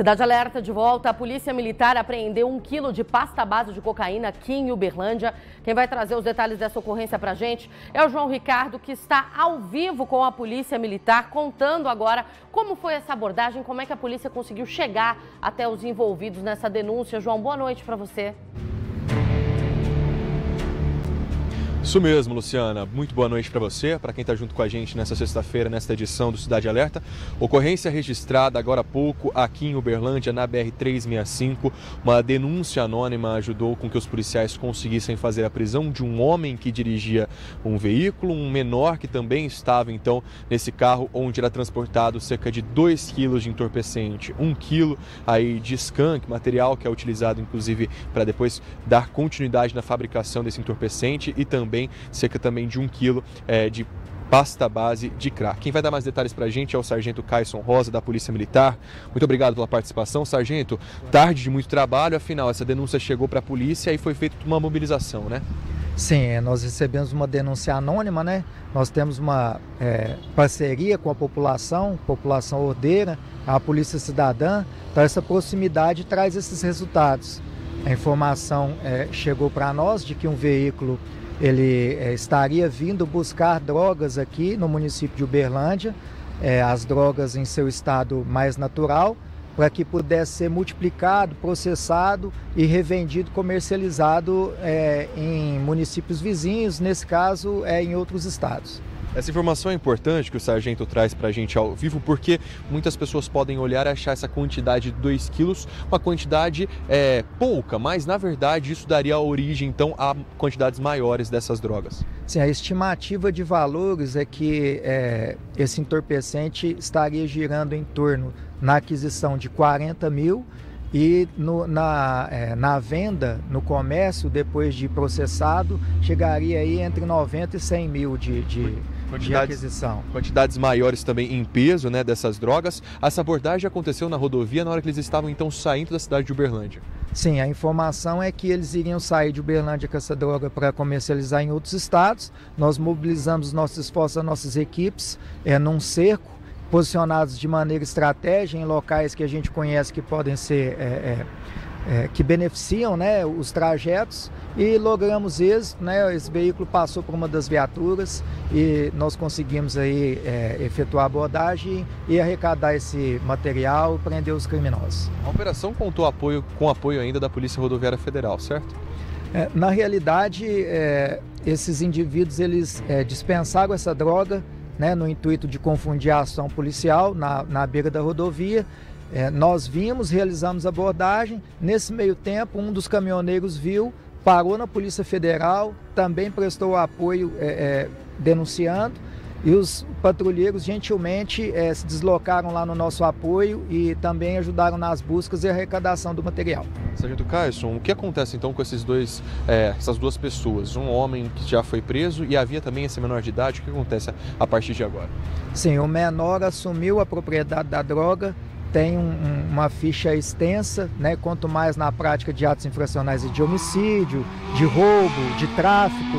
Cidade Alerta de volta. A Polícia Militar apreendeu um quilo de pasta base de cocaína aqui em Uberlândia. Quem vai trazer os detalhes dessa ocorrência para gente é o João Ricardo, que está ao vivo com a Polícia Militar, contando agora como foi essa abordagem, como é que a polícia conseguiu chegar até os envolvidos nessa denúncia. João, boa noite para você. Isso mesmo, Luciana. Muito boa noite para você, para quem está junto com a gente nessa sexta-feira, nesta edição do Cidade Alerta. Ocorrência registrada agora há pouco aqui em Uberlândia, na BR-365. Uma denúncia anônima ajudou com que os policiais conseguissem fazer a prisão de um homem que dirigia um veículo, um menor que também estava então nesse carro, onde era transportado cerca de 2 quilos de entorpecente, 1 quilo aí de skunk, material que é utilizado inclusive para depois dar continuidade na fabricação desse entorpecente e também também cerca também de um quilo é, de pasta base de crack. Quem vai dar mais detalhes para a gente é o Sargento Caisson Rosa, da Polícia Militar. Muito obrigado pela participação, Sargento. Tarde de muito trabalho, afinal, essa denúncia chegou para a polícia e foi feita uma mobilização, né? Sim, é, nós recebemos uma denúncia anônima, né? Nós temos uma é, parceria com a população, população ordeira, a Polícia Cidadã. Então, essa proximidade traz esses resultados. A informação é, chegou para nós de que um veículo ele é, estaria vindo buscar drogas aqui no município de Uberlândia, é, as drogas em seu estado mais natural, para que pudesse ser multiplicado, processado e revendido, comercializado é, em municípios vizinhos, nesse caso é em outros estados. Essa informação é importante que o sargento traz para a gente ao vivo, porque muitas pessoas podem olhar e achar essa quantidade de 2 quilos uma quantidade é, pouca, mas na verdade isso daria origem então a quantidades maiores dessas drogas. Sim, a estimativa de valores é que é, esse entorpecente estaria girando em torno na aquisição de 40 mil e no, na, é, na venda, no comércio, depois de processado, chegaria aí entre 90 e 100 mil de, de quantidades, de aquisição. Quantidades maiores também em peso né, dessas drogas. Essa abordagem aconteceu na rodovia na hora que eles estavam então saindo da cidade de Uberlândia. Sim, a informação é que eles iriam sair de Uberlândia com essa droga para comercializar em outros estados. Nós mobilizamos nossos esforços, nossas equipes, é, num cerco, posicionados de maneira estratégica em locais que a gente conhece que podem ser. É, é, é, que beneficiam né, os trajetos e logramos êxito. Né, esse veículo passou por uma das viaturas e nós conseguimos aí é, efetuar a abordagem e arrecadar esse material e prender os criminosos. A operação contou apoio, com apoio ainda da Polícia Rodoviária Federal, certo? É, na realidade, é, esses indivíduos eles é, dispensaram essa droga né, no intuito de confundir a ação policial na, na beira da rodovia é, nós vimos, realizamos a abordagem. Nesse meio tempo, um dos caminhoneiros viu, parou na Polícia Federal, também prestou apoio é, é, denunciando. E os patrulheiros gentilmente é, se deslocaram lá no nosso apoio e também ajudaram nas buscas e arrecadação do material. Sargento Carson, o que acontece então com esses dois, é, essas duas pessoas? Um homem que já foi preso e havia também esse menor de idade. O que acontece a partir de agora? Sim, o menor assumiu a propriedade da droga, tem um, uma ficha extensa, né? quanto mais na prática de atos infracionais e de homicídio, de roubo, de tráfico,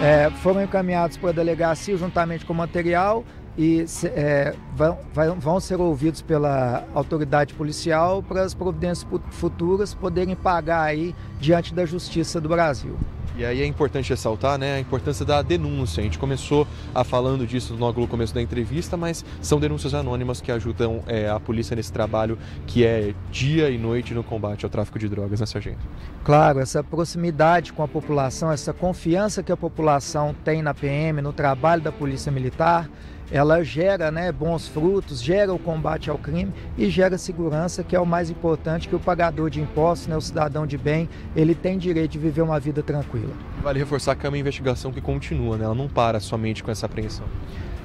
é, foram encaminhados para a delegacia juntamente com o material e é, vão, vão ser ouvidos pela autoridade policial para as providências futuras poderem pagar aí diante da Justiça do Brasil. E aí é importante ressaltar né, a importância da denúncia. A gente começou a falando disso logo no começo da entrevista, mas são denúncias anônimas que ajudam é, a polícia nesse trabalho que é dia e noite no combate ao tráfico de drogas, né, Sargento? Claro, essa proximidade com a população, essa confiança que a população tem na PM, no trabalho da Polícia Militar, ela gera né, bons frutos, gera o combate ao crime e gera segurança, que é o mais importante, que o pagador de impostos, né, o cidadão de bem, ele tem direito de viver uma vida tranquila. Vale reforçar que é uma investigação que continua, né? ela não para somente com essa apreensão.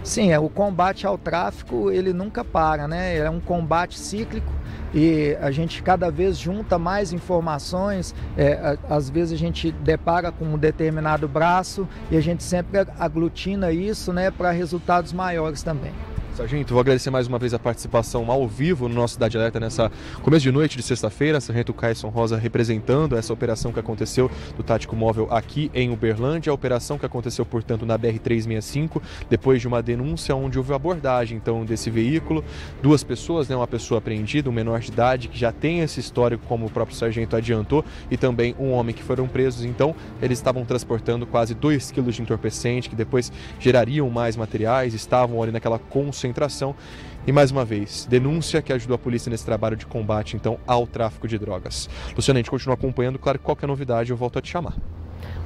Sim, é, o combate ao tráfico ele nunca para, né? É um combate cíclico e a gente cada vez junta mais informações. É, às vezes a gente depara com um determinado braço e a gente sempre aglutina isso, né, para resultados maiores também. Sargento, vou agradecer mais uma vez a participação ao vivo no nosso Cidade Alerta nessa começo de noite de sexta-feira. Sargento Caisson Rosa representando essa operação que aconteceu do Tático Móvel aqui em Uberlândia. A operação que aconteceu, portanto, na BR-365, depois de uma denúncia onde houve abordagem então desse veículo. Duas pessoas, né, uma pessoa apreendida, um menor de idade que já tem esse histórico, como o próprio sargento adiantou, e também um homem que foram presos. Então, eles estavam transportando quase 2 quilos de entorpecente, que depois gerariam mais materiais, estavam ali naquela consulta concentração. E mais uma vez, denúncia que ajudou a polícia nesse trabalho de combate então ao tráfico de drogas. Luciana, a gente continua acompanhando, claro que qualquer novidade eu volto a te chamar.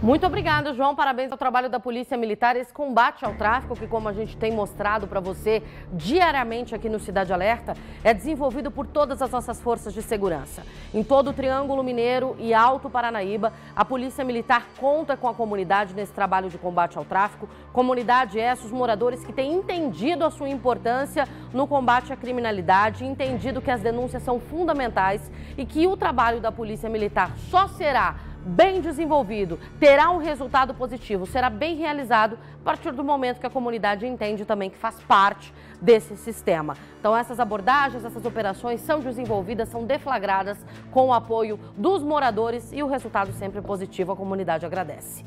Muito obrigada, João. Parabéns ao trabalho da Polícia Militar. Esse combate ao tráfico, que, como a gente tem mostrado para você diariamente aqui no Cidade Alerta, é desenvolvido por todas as nossas forças de segurança. Em todo o Triângulo Mineiro e Alto Paranaíba, a Polícia Militar conta com a comunidade nesse trabalho de combate ao tráfico. Comunidade essa, os moradores que têm entendido a sua importância no combate à criminalidade, entendido que as denúncias são fundamentais e que o trabalho da Polícia Militar só será bem desenvolvido, terá um resultado positivo, será bem realizado a partir do momento que a comunidade entende também que faz parte desse sistema. Então, essas abordagens, essas operações são desenvolvidas, são deflagradas com o apoio dos moradores e o resultado sempre positivo, a comunidade agradece.